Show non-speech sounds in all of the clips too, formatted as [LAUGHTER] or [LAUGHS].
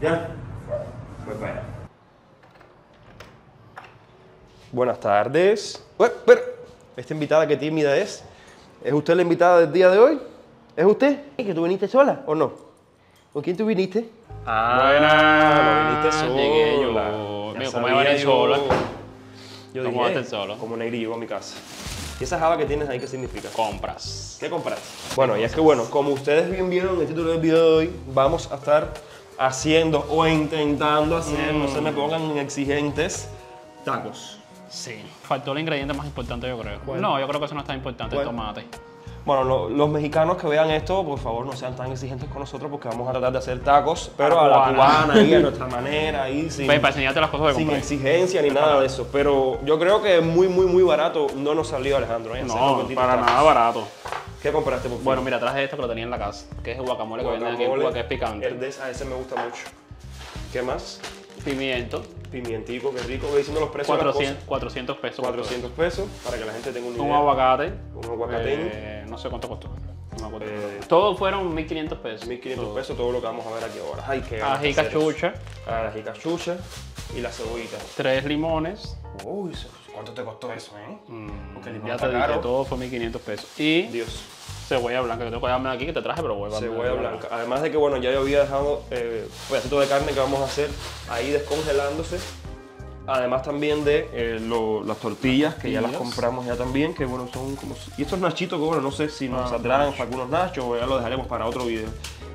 ¿Ya? Para allá. Buenas tardes. Esta invitada que tímida es. ¿Es usted la invitada del día de hoy? ¿Es usted? ¿Que tú viniste sola o no? ¿Con quién tú viniste? Buenas. no viniste sola. Llegué yo. Ya Mira, ¿cómo voy a venir sola? Yo ¿Cómo dije, vas a estar solo? Como negrillo a mi casa. ¿Y esa java que tienes ahí qué significa? Compras. ¿Qué compraste? Bueno, y es que bueno, como ustedes bien vieron en el título del video de hoy, vamos a estar haciendo o intentando hacer, no se me pongan exigentes, tacos. Sí. Faltó el ingrediente más importante, yo creo. ¿Cuál? No, yo creo que eso no es tan importante, el tomate. Bueno, lo- los mexicanos que vean esto, por favor no sean tan exigentes con nosotros porque vamos a tratar de hacer tacos, pero A a la cubana. cubana, ahí a [LAUGHS] nuestra manera, ahí sin, para enseñarte las cosas que sin exigencia ni nada de eso. Pero yo creo que muy, muy, muy barato no nos salió Alejandro. ¿eh? No, para tacos. nada barato. ¿Qué compraste? Por Bueno, mira, traje esto que lo tenía en la casa, que es el guacamole, que venden aquí en Cuba, que es picante. El de esa, ese me gusta mucho. ¿Qué más? Pimiento, Pimientico, qué rico. Voy diciendo los precios de las 400, 400 pesos. cosas. 400 pesos para que la gente tenga una Un idea. aguacate. Un aguacateño. eh, no sé cuánto costó. No. Eh, Todos fueron 1500 pesos. 1500 Todo. pesos todo lo que vamos a ver aquí ahora. Ay, qué Ají cachucha, Ah, Ají cachucha y la cebollita. tres limones. Uy, eso- ¿cuánto te costó eso, eh? Porque el limón Ya está te dije, caro. todo fue 1500 pesos. Y Dios. cebolla blanca, que tengo que darme aquí, que te traje, pero voy a Cebolla blanca. Además de que, bueno, ya yo había dejado eh, pedacitos de carne que vamos a hacer ahí descongelándose. Además también de eh, lo- las tortillas, que ya las Tortillas. compramos ya también, que bueno, son como... Y estos nachitos que bueno, no sé si nos Ah, saldrán para algunos nachos o ya lo dejaremos para otro video.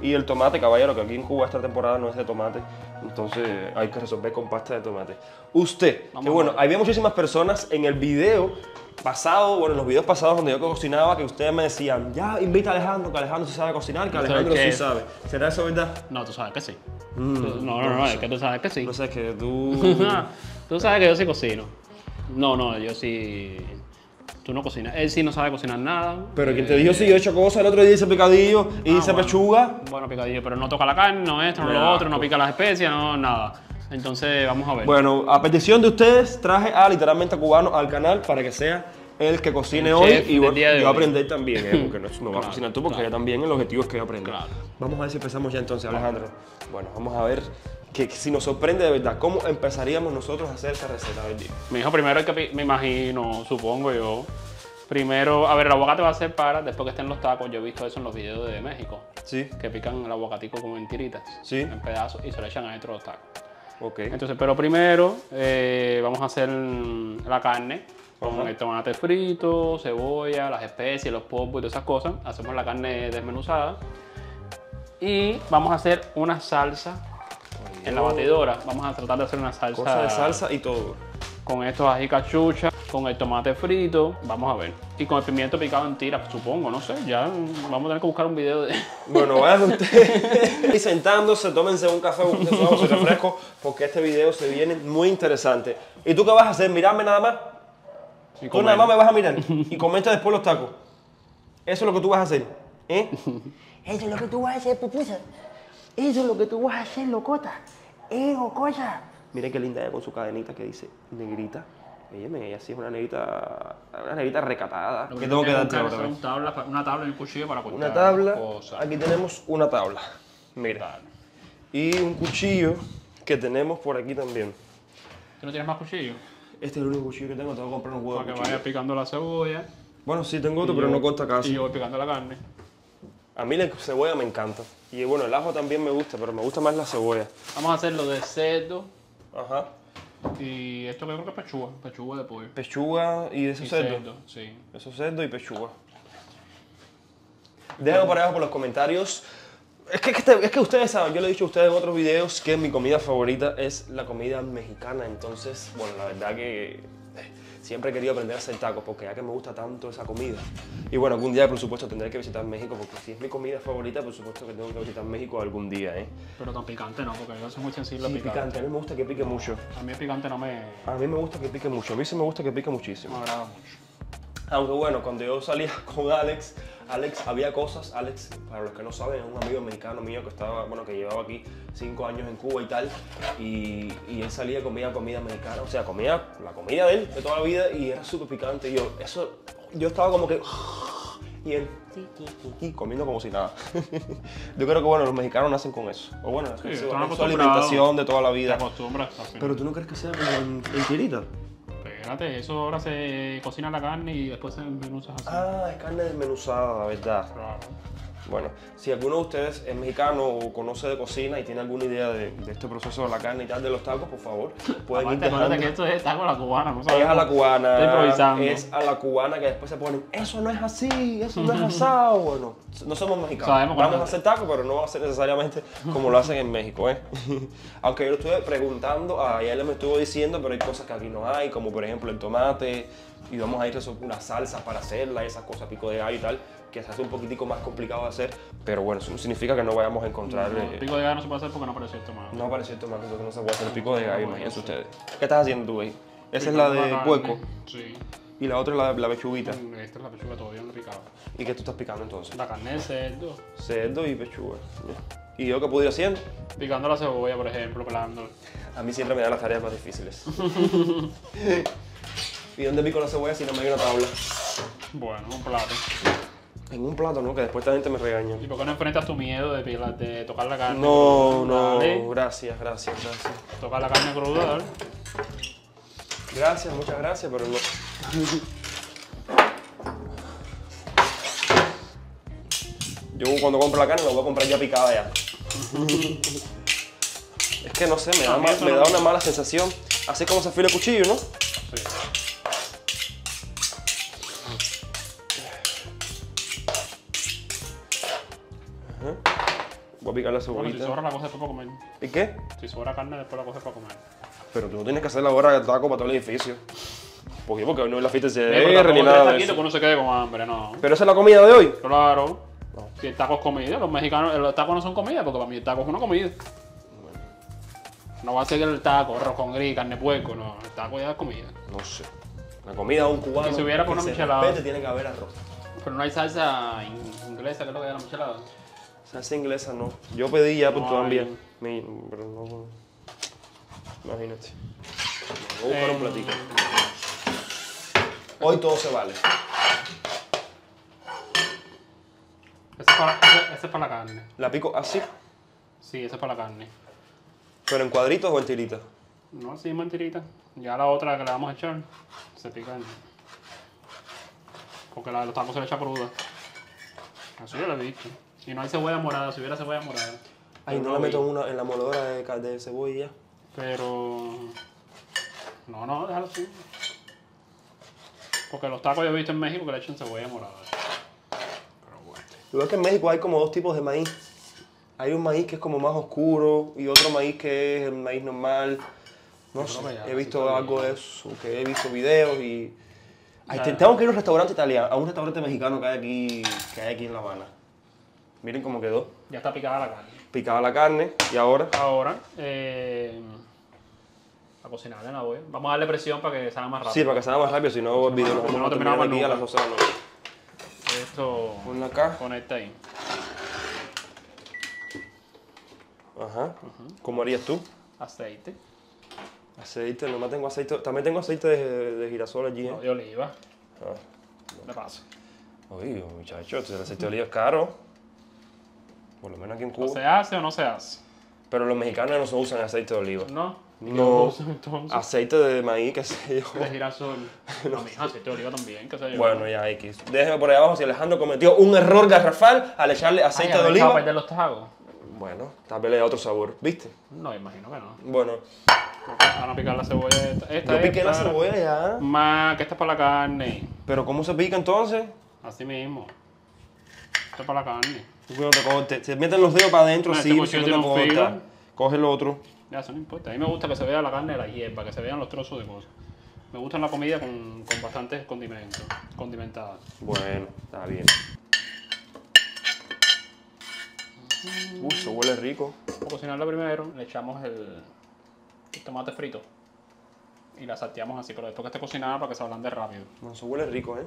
Y el tomate, caballero, que aquí en Cuba esta temporada no es de tomate, entonces hay que resolver con pasta de tomate. Usted, Vamos que bueno, había muchísimas personas en el video pasado, bueno, en los videos pasados donde yo cocinaba, que ustedes me decían, ya invita a Alejandro, que Alejandro sí sabe cocinar, que Alejandro sí sabe. ¿Será eso verdad? No, tú sabes que sí. Mm, Tú- no, no, no, es que tú sabes que sí. No sé, es que tú... [LAUGHS] tú sabes que yo sí cocino. No, no, yo sí. Tú no cocinas. Él sí no sabe cocinar nada. Pero quien te dijo sí, yo he hecho cosas, el otro día hice picadillo y Ah, hice bueno. pechuga. Bueno, picadillo, pero no toca la carne, no esto, no lo otro, no pica las especias, no nada. Entonces, vamos a ver. Bueno, a petición de ustedes, traje a literalmente a cubano al canal para que sea el que cocine El hoy y bueno, yo hoy. aprender también, ¿eh? porque no, [LAUGHS] no vas a Claro, cocinar tú, porque claro. también el objetivo es que yo aprenda. Claro. Vamos a ver si empezamos ya entonces, Alejandro. Bueno, vamos a ver que, si nos sorprende de verdad, ¿cómo empezaríamos nosotros a hacer esta receta? A ver, dime. Me dijo primero hay que, me imagino, supongo yo. Primero, a ver, el aguacate va a ser para después que estén los tacos. Yo he visto eso en los videos de México. Sí, Que pican el aguacatico como en tiritas. Sí. En pedazos y se lo echan adentro de los tacos. ok. Entonces, pero primero eh, vamos a hacer la carne con Ajá. el tomate frito, cebolla, las especies, los polvos y todas esas cosas. Hacemos la carne desmenuzada. Y vamos a hacer una salsa en la batidora. Vamos a tratar de hacer una salsa, Cosa de salsa y todo. con estos ají cachucha, con el tomate frito. Vamos a ver. Y con el pimiento picado en tiras, supongo, no sé. Ya vamos a tener que buscar un video de. [LAUGHS] Bueno, vayan ustedes y sentándose, tómense un café, un su refresco, porque este video se viene muy interesante. ¿Y tú qué vas a hacer? ¿Mirarme nada más? y Tú nada más me vas a mirar y comenta después los tacos. Eso es lo que tú vas a hacer. ¿Eh? Eso es lo que tú vas a hacer, pupusa. Eso es lo que tú vas a hacer, locota. Eh, cosa. Miren qué linda ella con su cadenita que dice negrita. Óyeme, ella sí es una negrita, una negrita recatada. Lo ¿Qué tengo que darte son vez? tablas, una tabla y un cuchillo para cortar Una tabla. cosas. Aquí tenemos una tabla. Mira. Y un cuchillo que tenemos por aquí también. ¿Tú no tienes más cuchillo? Este es el único cuchillo que tengo, tengo que comprar un huevo Para que cuchillo. vaya picando la cebolla. Bueno, sí tengo otro, Y pero yo- no corta Y casi. yo voy picando la carne. A mí la cebolla me encanta. Y bueno, el ajo también me gusta, pero me gusta más la cebolla. Vamos a hacer lo de cerdo Ajá. y esto que creo que es pechuga, pechuga de pollo. Pechuga y eso Y cerdo. cerdo, sí. Eso cerdo y pechuga. Déjenlo por abajo por los comentarios. Es que, es que- es que ustedes saben, yo le he dicho a ustedes en otros videos que mi comida favorita es la comida mexicana. Entonces, bueno, la verdad que siempre he querido aprender a hacer tacos porque ya que me gusta tanto esa comida. Y bueno, algún día, por supuesto, tendré que visitar México porque si es mi comida favorita, por supuesto que tengo que visitar México algún día, ¿eh? Pero tan picante no, porque yo soy muy sensible Sí, picante. picante. A mí me gusta que pique mucho. A mí el picante no me, A mí me gusta que pique mucho. A mí sí me gusta que pique muchísimo. me agrada mucho. Aunque bueno, cuando yo salía [LAUGHS] con Alex, Alex había cosas, Alex, para los que no saben, es un amigo mexicano mío que estaba, bueno, que llevaba aquí cinco años en Cuba y tal, y, y él salía y comía comida mexicana, o sea, comía la comida de él de toda la vida y era súper picante. Y yo, eso, yo estaba como que, y él y comiendo como si nada. [LAUGHS] Yo creo que bueno, los mexicanos nacen con eso. O bueno, Sí, es su acostumbrados. alimentación de toda la Te vida. acostumbras. al final. Pero tú no crees que sea como en, en tirita. Espérate, eso ahora se cocina la carne y después se desmenuza así. Ah, es carne desmenuzada, la verdad. Claro. Bueno, si alguno de ustedes es mexicano o conoce de cocina y tiene alguna idea de, de este proceso de la carne y tal de los tacos, por favor, [LAUGHS] pueden ir Aparte, acuérdate dejando. que esto es taco a la cubana, ¿no Es a la cubana, Estoy improvisando. es a la cubana que después se ponen, eso no es así, eso no es [LAUGHS] asado. Bueno, no somos mexicanos. Sabemos Vamos a hacer tacos, pero no va a ser necesariamente como lo hacen en México, ¿eh? [LAUGHS] Aunque yo lo estuve preguntando, a él me estuvo diciendo, pero hay cosas que aquí no hay, como por ejemplo el tomate, y vamos a ir a hacer unas salsas para hacerla, esas cosas, pico de gallo y tal, que se hace un poquitico más complicado de hacer, pero bueno, eso no significa que no vayamos a encontrar... No, eh, el pico de gallo no se puede hacer porque no apareció el tomate. no apareció el tomate, entonces no se puede hacer el pico de gallo, imagínense ustedes. ¿Qué estás haciendo tú ahí? Esa es la de puerco. Sí. Y la otra es la la pechuguita. Esta es la pechuga todavía no picada. ¿Y qué tú estás picando entonces? La carne de cerdo. Cerdo y pechuga. ¿Y yo qué pudiera hacer? Picando la cebolla, por ejemplo, pelándola. A mí siempre me dan las tareas más difíciles. [LAUGHS] ¿Y dónde pico la cebolla si no me hay una tabla? Bueno, un plato. En un plato, ¿no? Que después esta gente me regaña. ¿Y por qué no enfrentas tu miedo de, tocar la carne? No, no, Dale. gracias, gracias, gracias. Tocar la carne cruda, dale. Gracias, muchas gracias, pero no. Yo cuando compro la carne la voy a comprar ya picada ya. Es que no sé, me da, me no da una mala sensación. Así como se afila el cuchillo, ¿no? Sí. Picar la Bueno, si sobra la cosa después para comer. ¿Y qué? Si sobra carne, después la coges para comer. Pero tú no tienes que hacer la hora de taco para todo el edificio. ¿Por qué? Porque hoy no es la fiesta de Eh, CDR ni nada de eso. que uno se quede con hambre, no. Pero esa es la comida de hoy. Claro. No. Si el taco es comida, los mexicanos, los tacos no son comida, porque para mí el taco es una comida. No va a ser el taco, arroz con gris, carne puerco, no. El taco ya es comida. No sé. La comida de un cubano. Si hubiera que con una se michelada. tiene que haber arroz. Pero no hay salsa in- inglesa, que es lo que da la michelada. Salsa inglesa no. Yo pedí ya, pues también. Mi- pero no. Imagínate. Voy a buscar un Eh, platito. Hoy todo se vale. Ese es, para, es la carne. La pico así, Sí, ese es para la carne. pero en cuadritos o en tiritas. No, sí, mentirita. Ya la otra que le vamos a echar, se pica. en- Porque la de los tacos se le echa cruda. Así yo lo he visto. Y no hay cebolla morada, si hubiera cebolla morada. Ay, no la meto en, una, en la moledora de, cebolla. Pero. No, no, déjalo así. Porque los tacos yo he visto en México que le echan cebolla morada. Pero bueno. Igual que en México hay como dos tipos de maíz. Hay un maíz que es como más oscuro y otro maíz que es el maíz normal. No sé, ya, he visto algo de eso, que he visto videos y... Ay, tengo que ir a un restaurante italiano, a un restaurante mexicano que hay aquí, que hay aquí en La Habana. Miren cómo quedó. Ya está picada la carne. Picada la carne y ahora... Ahora, eh, a cocinar en la olla. Vamos a darle presión para que salga más rápido. Sí, para que salga más rápido, si no el video no, vamos a terminamos terminar aquí a las nunca. 12 de la noche. Esto Ponla acá. conecta ahí. Ajá. ¿Cómo harías tú? Aceite. Aceite, nomás tengo aceite. También tengo aceite de, de girasol allí, no, ¿eh? de oliva. Ah. De paso. Oye, muchachos, el aceite de oliva es caro. Por lo menos aquí en ¿O Cuba. se hace o no se hace? Pero los mexicanos no usan aceite de oliva. ¿No? ¿Y qué No. usan entonces? Aceite de maíz, qué sé yo. De girasol. [LAUGHS] No, mija, aceite de oliva también, qué sé yo. Bueno, ya X. Déjeme por ahí abajo si Alejandro cometió un error garrafal al echarle aceite ¿habré de oliva. perder los tacos? Bueno, tal vez le da otro sabor, ¿viste? No, imagino que no. Bueno, Van a picar la cebolla esta. esta yo es piqué la para- cebolla ya. Más, que esta es para la carne. Pero ¿cómo se pica entonces? Así mismo. Esto es para la carne. No te cortes. Se meten los dedos para adentro, No, sí, este no te corta. Coge el otro. Ya, eso no importa. A mí me gusta que se vea la carne de la hierba, que se vean los trozos de cosas. Me gusta la comida con, con bastantes condimentos, condimentada. Bueno, está bien. Uy, eso huele rico. Para cocinarla primero, le echamos el, el tomate frito y la salteamos así, pero después que esté cocinada para que se ablande rápido. No, eso huele rico, ¿eh?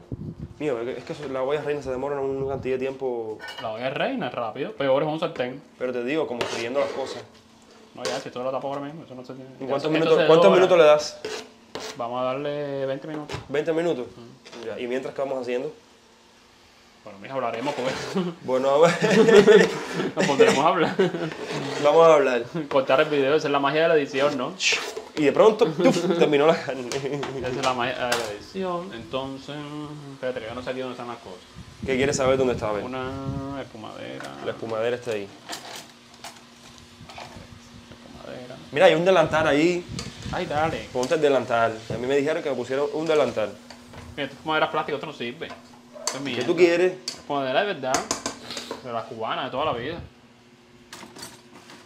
Mío, es que, es que eso- la olla reina se demora una cantidad de tiempo. La olla reina, es rápido. Peor es un sartén. Pero te digo, como friendo las cosas. No, ya, si esto lo tapo ahora mismo, eso no se ¿Y ya, cuántos minutos, cuántos minutos le das? Vamos a darle 20 minutos. ¿20 minutos? Ya, ¿Y mientras que vamos haciendo? Bueno, mija, hablaremos con él. [LAUGHS] Bueno, [LAUGHS] a ver, Nos pondremos a hablar. vamos a hablar. Cortar el video, esa es la magia de la edición, ¿no? Y de pronto, ¡tuf! terminó la carne. Esa es la la edición. Entonces, espérate, que yo no sé aquí dónde están las cosas. ¿Qué quieres saber dónde está? Una espumadera. La espumadera está ahí. espumadera. Mira, hay un delantal ahí. Ay, dale. Ponte el delantal. A mí me dijeron que me pusieron un delantal. Mira, esta espumadera es plástica, esto no sirve. Esto es ¿Qué tú quieres? Espumadera de verdad. De las cubanas, de toda la vida.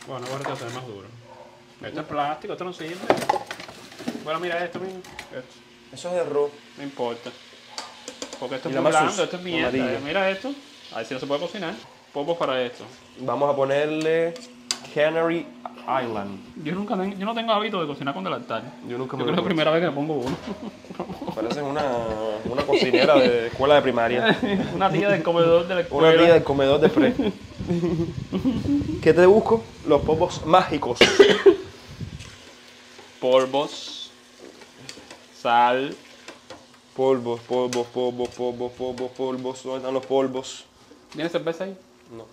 Bueno, ahora te hacer más duro. Esto es plástico, esto no sirve. Bueno, mira esto, mira. Esto. Eso es de arroz. No importa. Porque esto es muy blando, sus- esto es mierda. amarillo. Mira esto. A ver si no se puede cocinar. Popos para esto. Vamos a ponerle Canary Island. Yo nunca tengo, yo no tengo hábito de cocinar con delantal. Yo nunca Yo me creo que es la primera vez que me pongo uno. [LAUGHS] Parecen una, una cocinera de escuela de primaria. [LAUGHS] Una tía del comedor de la escuela. Una tía del comedor de pre. [LAUGHS] ¿Qué te busco? Los popos mágicos. Polvos. Sal. Polvos, polvos, polvos, polvos, polvos, polvos. ¿Dónde están los polvos? ¿Tienes cerveza ahí? No.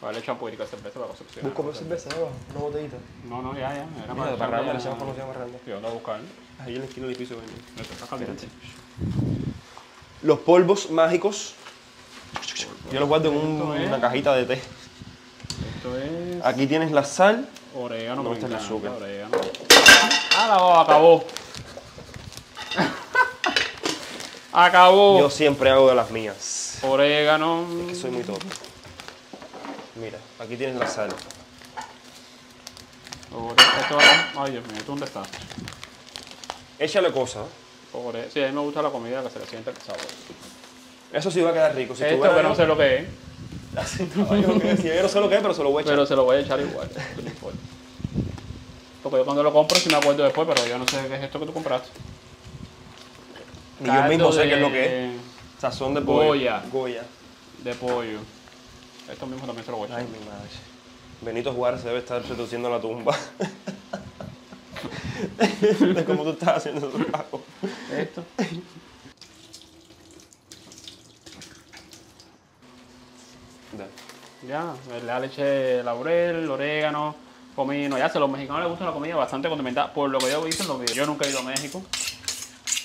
Vale, champúrica de cerveza para concepción. Busco cerveza, ¿no? Una botellita. No, no, ya, ya. Era Mira, de parranda, le echamos a- cuando se llama parranda. Sí, ando a buscar. Ahí en la esquina del edificio venden. Esto está caliente. Los polvos mágicos. Yo los guardo en una cajita de té. Esto es Aquí tienes la sal. orégano. No, es el azúcar. Orégano. Ah, acabó. [LAUGHS] acabó. Yo siempre hago de las mías. Orégano. Que soy muy top. Mira, aquí tienes la sal. Ore- esto va- Ay, Dios mío, ¿tú dónde estás? Échale cosas. Ore- Sí, a mí me gusta la comida que se le siente el sabor. Eso sí va a quedar rico. Si Esto que no sé lo que es, caballo, que si yo no sé lo que es, pero se lo voy a echar. pero se lo voy a echar igual. No me importa. Porque yo cuando lo compro sí me acuerdo después, pero yo no sé qué es esto que tú compraste. Ni yo mismo sé qué es lo que es. Sazón de pollo. Goya. Goya. De pollo. Esto mismo también se lo voy a echar. Ay, mi madre. Benito Juárez debe estar seduciendo en la tumba. [LAUGHS] [LAUGHS] de cómo tú estás haciendo tu trabajo. Esto. Dale. Ya, le leche laurel, orégano, comino. Ya a los mexicanos les gusta la comida bastante condimentada. Por lo que yo he visto en los videos. Yo nunca he ido a México.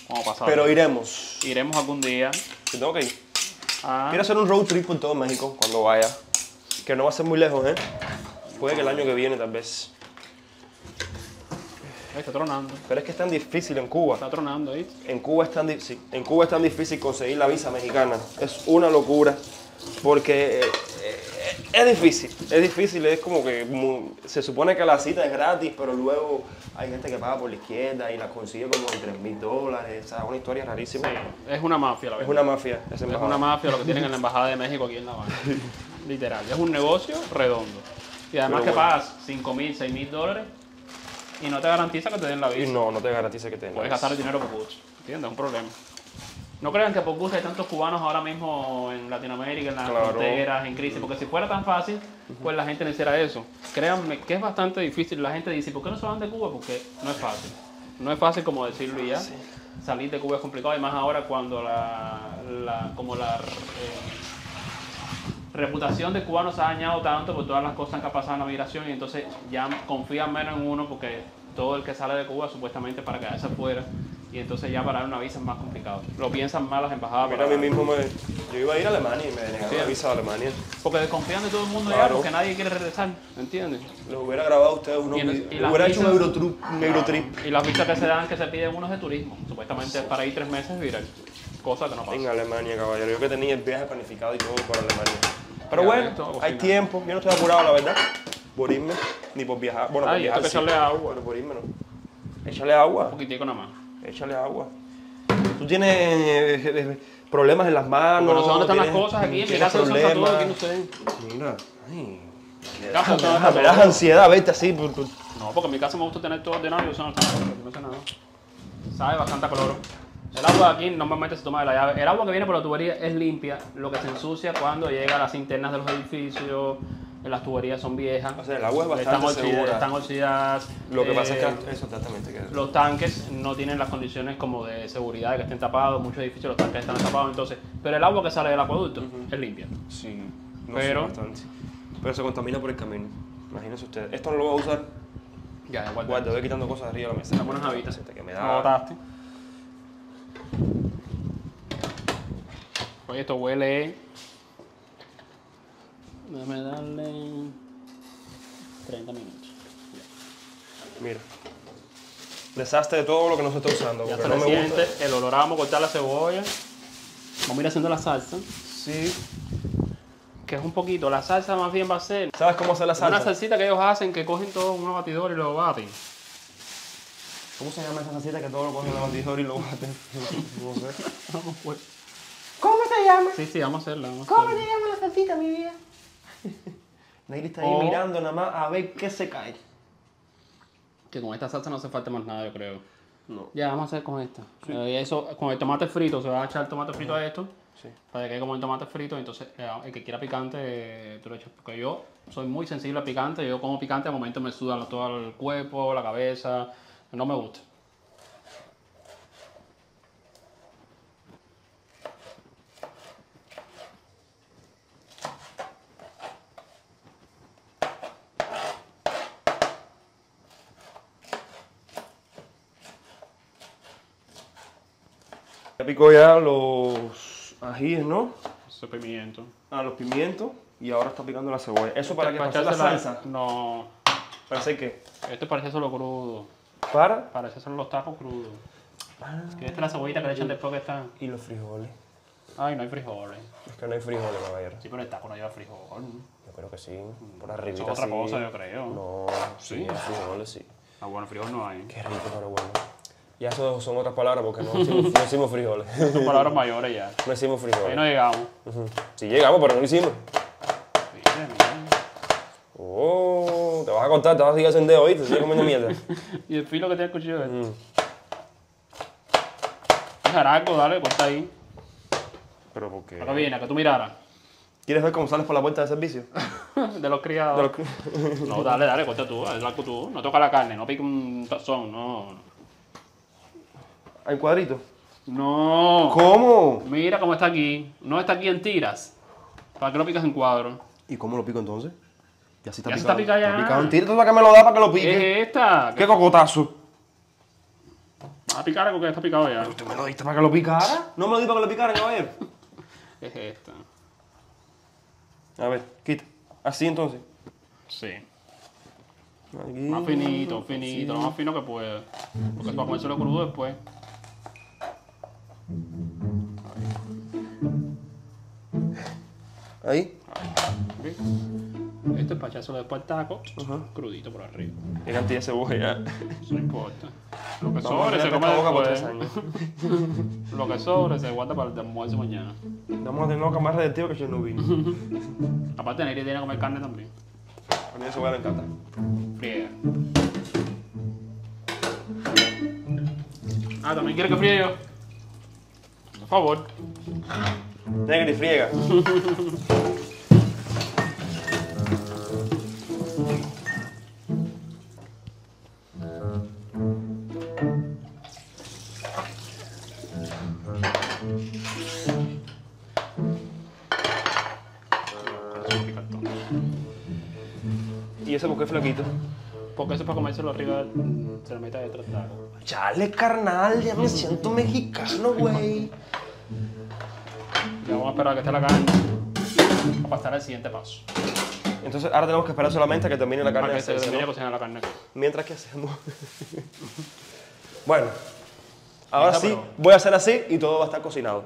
Como pasado. Pero iremos. Iremos algún día. Yo tengo que ir. a... Quiero hacer un road trip por todo México cuando vaya. Que no va a ser muy lejos, ¿eh? Puede que el año que viene, tal vez. Está tronando. Pero es que es tan difícil en Cuba. Está tronando ahí. En Cuba, es tan, sí, en Cuba es tan difícil conseguir la visa mexicana. Es una locura. Porque eh, eh, es difícil. Es difícil. Es como que se supone que la cita es gratis, pero luego hay gente que paga por la izquierda y la consigue como en 3 mil dólares. O sea, una historia rarísima. Sí, es una mafia la Es verdad. una mafia. Es una mafia lo que tienen en la [LAUGHS] embajada de México aquí en La Habana. [LAUGHS] Literal. Es un negocio redondo. Y además que pagas 5 mil, 6 mil dólares y no te garantiza que te den la visa. no, no te garantiza que tengas. Puedes gastar el dinero por gusto. ¿Entiendes? Es un problema. No crean que por gusto hay tantos cubanos ahora mismo en Latinoamérica, en las Claro. fronteras, en crisis, porque si fuera tan fácil, pues la gente no hiciera eso. Créanme que es bastante difícil. La gente dice, ¿por qué no se van de Cuba? Porque no es fácil. No es fácil como decirlo ya. Salir de Cuba es complicado, y más ahora cuando la, la- como la eh, reputación de cubano se ha dañado tanto por todas las cosas que ha pasado en la migración y entonces ya confían menos en uno porque todo el que sale de Cuba supuestamente para quedarse afuera y entonces ya para una visa es más complicado. Lo piensan más las embajadas. Mira, a para- mí mismo me, yo iba a ir a Alemania y me denegaron Sí. la visa de Alemania. Porque desconfían de todo el mundo ya Claro. porque nadie quiere regresar, ¿entiendes? Lo hubiera grabado a ustedes unos Y y Hubiera hecho un visas- Eurotrip. Un Eurotrip. Y las visas que se dan, que se piden unos de turismo, supuestamente es para ir tres meses y vivir ahí. Cosa que no pasa. En Alemania, caballero. Yo que tenía el viaje planificado y todo para Alemania. Pero Ya, bueno, esto, hay tiempo. Yo no estoy apurado, la verdad, por irme, ni por viajar. Bueno, por viajar que sí, echarle agua. pero por irme no. Échale agua, Un poquitico nada más. Échale agua. Tú tienes eh, eh, problemas en las manos. No sé dónde están las cosas aquí, mira, se para todo aquí, no sé. Mira, ay. Me da, me todo da- está me da todo. ansiedad verte así. No, porque en mi casa me gusta tener todo ordenado y yo no, no sé nada. Sabe bastante a cloro. El agua de aquí normalmente se toma de la llave. El agua que viene por la tubería es limpia. Lo que se ensucia cuando llega a las internas de los edificios, las tuberías son viejas. O sea, el agua es están, bastante oxida- están oxidadas. Lo que pasa es eh, que... Eso exactamente. Que... los tanques no tienen las condiciones como de seguridad de que estén tapados, muchos edificios los tanques están tapados, entonces, pero el agua que sale del acueducto es limpia. Sí, no Pero-. Pero se contamina por el camino. Imagínense ustedes. Esto no lo voy a usar. Ya, igual. Guarda, voy quitando cosas de arriba de la mesa. Algunas habitas. Que me No da... botaste. Oye, esto huele. Déjame darle 30 minutos. Mira. Desastre de todo lo que no se está usando. Ya se no me gusta. el olor. Vamos a cortar la cebolla. Vamos a ir haciendo la salsa. Sí. Que es un poquito. La salsa más bien va a ser ¿Sabes cómo hacer la salsa? una salsita que ellos hacen que cogen todo en una batidora y lo baten. ¿Cómo se llama esa salsita que todo lo cogen en la batidora y lo baten? [LAUGHS] no sé. [LAUGHS] Vamos, pues. ¿Cómo se llama? Sí, sí, vamos a hacerla. Vamos a ¿Cómo hacerla. se llama la salsita, mi vida? [LAUGHS] Nayri está ahí O- mirando nada más a ver qué se cae. Que con esta salsa no hace falta más nada, yo creo. No. Ya, vamos a hacer con esta. Eh, eso, con el tomate frito, se va a echar el tomate frito a esto. Sí. Para que quede como el tomate frito. Entonces, eh, el que quiera picante, eh, tú lo echas. Porque yo soy muy sensible a picante. Yo como picante, al momento me suda todo el cuerpo, la cabeza. No me gusta. Ya picó ya los ajíes, ¿no? Ese pimiento. Ah, los pimientos. Y ahora está picando la cebolla. ¿Eso para qué? ¿Para hacer la salsa? No. ¿Para hacer qué? Este parece solo crudo. Para. Parece solo los tacos crudos. Que esta es la cebollita que le echan después que está. Y los frijoles. Ay, no hay frijoles. Es que no hay frijoles, caballero. Sí, pero el taco no lleva frijol. Yo creo que sí. Por Eso arribita es otra sí. cosa, yo creo. No, sí, ¿Sí? frijoles sí. Ah, bueno, frijol no hay. Qué rico, pero bueno. Ya eso son otras palabras porque no decimos, no decimos frijoles. [LAUGHS] Son palabras mayores ya. No decimos Ahí frijoles. no llegamos. Ujú. Sí llegamos, pero no lo hicimos. Mira, mira. Oh, te vas a cortar, te vas a seguir haciendo dedo, ¿oíste? Sigue comiendo mierda. [LAUGHS] Y el filo que tiene el cuchillo este. Mm. Dejar algo, dale, corta ahí. Pero ¿por qué? Acá viene, a que tú miraras. ¿Quieres ver cómo sales por la puerta de servicio? [LAUGHS] De los criados. De los- No, dale, dale, corta tú, haz algo tú. No toca la carne, no pique un tazón, no. ¿Hay cuadrito? No. ¿Cómo? Mira cómo está aquí. No está aquí en tiras. ¿Para qué lo picas en cuadro? ¿Y cómo lo pico entonces? Ya sí está Ya se picado. está picado ya. Está picado en tira, tú para que me lo da para que lo pique. Es esta. ¿Qué cocotazo? Vas a picar algo que está picado ya. ¿Usted me lo diste para que lo picara? No me lo di para que lo picara, caballero. [LAUGHS] Es esta. A ver, quita. Así entonces. Sí. Aquí. Más finito, finito, lo más fino que pueda. Porque para comérselo crudo después. Ahí. ¿Ves? Esto es para echárselo después al taco, Ajá. crudito por arriba. Qué cantidad de cebolla ya. Eso no importa. Lo que sobre se come esta boca por tres después. años. [LAUGHS] Lo que sobre se guarda para el almuerzo mañana. Vamos a tener una más redactiva que Chernobyl. [LAUGHS] Aparte, Neri tiene que comer carne también. A mí eso me encanta. Friega. Ah, ¿también quiere que fríe yo? Por favor. Negri, friega. ¿Y ese por qué flaquito? Porque eso es para comérselo arriba, se lo mete dentro del taco. Chale, carnal, ya me siento mexicano, güey. A esperar a que esté la carne. Para pasar al siguiente paso. Entonces ahora tenemos que esperar solamente a que termine la carne de que se termine cocinar la carne. Mientras que hacemos. [LAUGHS] bueno, ahora sí, voy a hacer así y todo va a estar cocinado.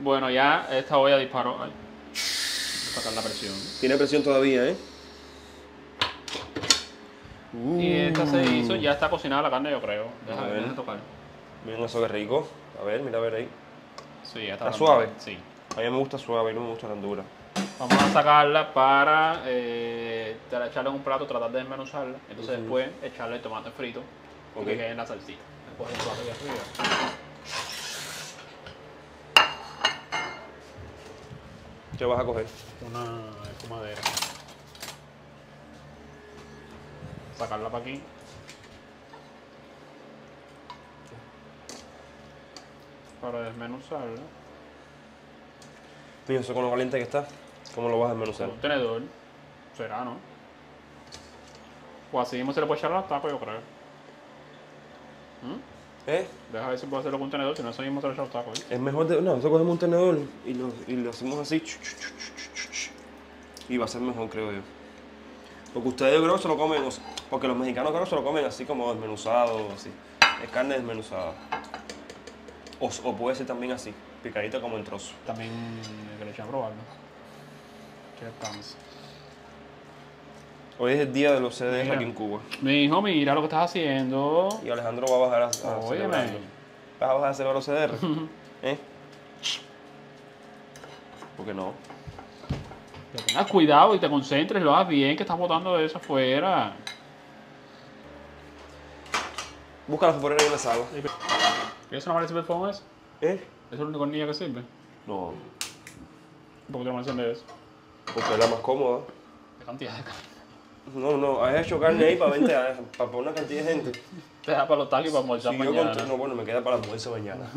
Bueno, ya esta olla disparó. Ay. Sacar la presión. Tiene presión todavía, ¿eh? Y esta se hizo, ya está cocinada la carne, yo creo. Deja A ver, tocar. Miren eso que rico. A ver, mira a ver ahí. Sí, ya está. ¿Está blandita. suave? Sí. A mí me gusta suave, no me gusta tan dura. Vamos a sacarla para eh, echarla en un plato, tratar de desmenuzarla. Entonces después echarle el tomate frito y Ok. que quede en la salsita. Después el plato y arriba. ¿Qué vas a coger? Una espumadera. Sacarla para aquí. Para desmenuzarla. Mío, eso con lo caliente que está, ¿cómo lo vas a desmenuzar? Con un tenedor. Será, ¿no? O así mismo se le puede echar a los tacos, yo creo. ¿Mm? ¿Eh? Deja ver si puedo hacerlo con un tenedor, si no, eso mismo se le echa a los tacos. ¿eh? Es mejor de. No, nosotros cogemos un tenedor y lo, y lo hacemos así. Y va a ser mejor, creo yo. Porque ustedes yo creo se lo comen, o sea, porque los mexicanos creo que se lo comen así como desmenuzado, así. Es carne desmenuzada. O, o puede ser también así, picadita como en trozo. También que le echan a probarlo. Qué cansa. Hoy es el día de los CDs aquí en Cuba. Mi hijo, mira lo que estás haciendo. Y Alejandro va a bajar a, a Óyeme. ¿Vas a bajar a celebrar los CDR? [LAUGHS] ¿Eh? ¿Por qué no? Que tengas cuidado y te concentres, lo hagas bien, que estás botando eso afuera. Busca la vaporera y la sala. ¿Eso no el phone ese? ¿Eh? ¿Eso es el único anillo que sirve? No, ¿Por qué no me enciende eso? porque es la más cómoda. ¿Qué cantidad de carne? No, no, has hecho carne ahí para 20 años, para una cantidad de gente. Te da para los tacos y para almorzar Si yo mañana. con- no, bueno, me queda para el almuerzo mañana.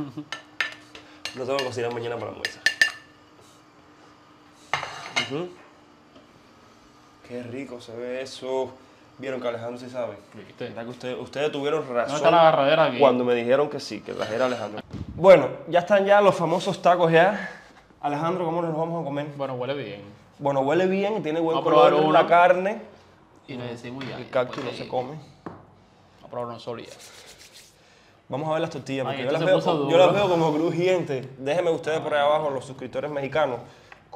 No tengo que cocinar mañana para el almuerzo. Ujú. Qué rico se ve eso. Vieron que Alejandro sí sabe. ¿Viste? ¿Verdad que ustedes, ustedes tuvieron ¿Dónde razón está la agarradera aquí? cuando me dijeron que sí, que trajera Alejandro? Bueno, ya están ya los famosos tacos ya. Alejandro, ¿cómo nos los vamos a comer? Bueno, huele bien. Bueno, huele bien y tiene buen color la uno. carne. Y le decimos ya. El cactus no se come. A probar uno sólido. Vamos a ver las tortillas, Ay, porque yo las, veo, yo las veo como crujientes. Déjenme ustedes por ahí abajo, los suscriptores mexicanos,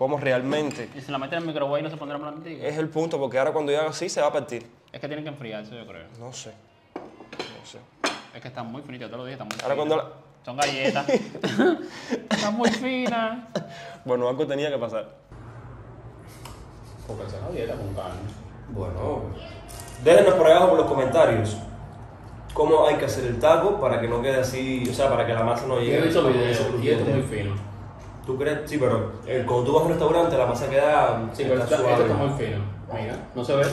cómo realmente. Y si la meten en el microwave no se pondrá blandita. Es el punto, porque ahora cuando yo haga así se va a partir. Es que tienen que enfriarse, yo creo. No sé. No sé. Es que están muy finitas, te lo dije, están muy Ahora finas. cuando la- Son galletas. [LAUGHS] están muy finas. Bueno, algo tenía que pasar. Porque se dieta con carne. Bueno. Déjenos por ahí abajo por los comentarios cómo hay que hacer el taco para que no quede así, o sea, para que la masa no llegue. Yo he visto videos y esto es muy fino. ¿Tú crees? Sí, pero eh, cuando tú vas a un restaurante la masa queda Sí, pero está suave. esto está muy fino. Mira, no se ve.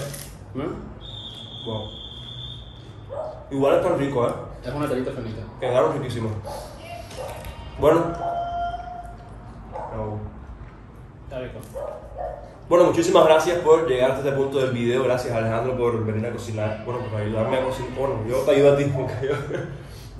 ¿Mm? Wow. Igual está rico, ¿eh? Es una telita finita. Quedaron riquísimos. Bueno. No. Está rico. Bueno, muchísimas gracias por llegar hasta este punto del video. Gracias Alejandro por venir a cocinar. Bueno, por ayudarme a cocinar. Bueno, yo te ayudo a ti [LAUGHS] porque yo,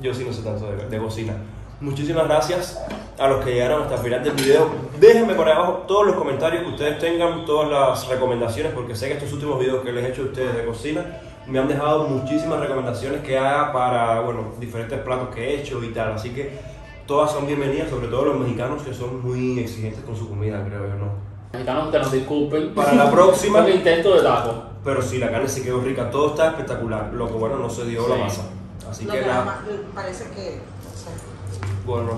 yo sí no sé tanto de, de cocina. Muchísimas gracias a los que llegaron hasta el final del video. Déjenme por ahí abajo todos los comentarios que ustedes tengan, todas las recomendaciones, porque sé que estos últimos videos que les he hecho a ustedes de cocina me han dejado muchísimas recomendaciones que haga para, bueno, diferentes platos que he hecho y tal. Así que todas son bienvenidas, sobre todo los mexicanos que son muy exigentes con su comida, creo yo, ¿no? Mexicanos que nos disculpen. Para la próxima. [LAUGHS] Un intento de taco. Pero sí, la carne se quedó rica, todo está espectacular. Lo que bueno, no se dio la Sí. masa. Así No, que nada, ma- parece que. Bueno.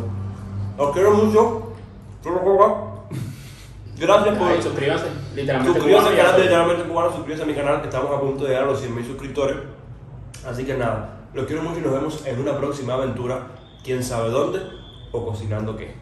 Los quiero mucho. Gracias por. Ay, suscríbanse. Literalmente. Suscríbanse al canal de Literalmente Cubano, suscríbanse a mi canal estamos a punto de llegar a los 100.000 suscriptores. Así que nada, los quiero mucho y nos vemos en una próxima aventura, quién sabe dónde o cocinando qué.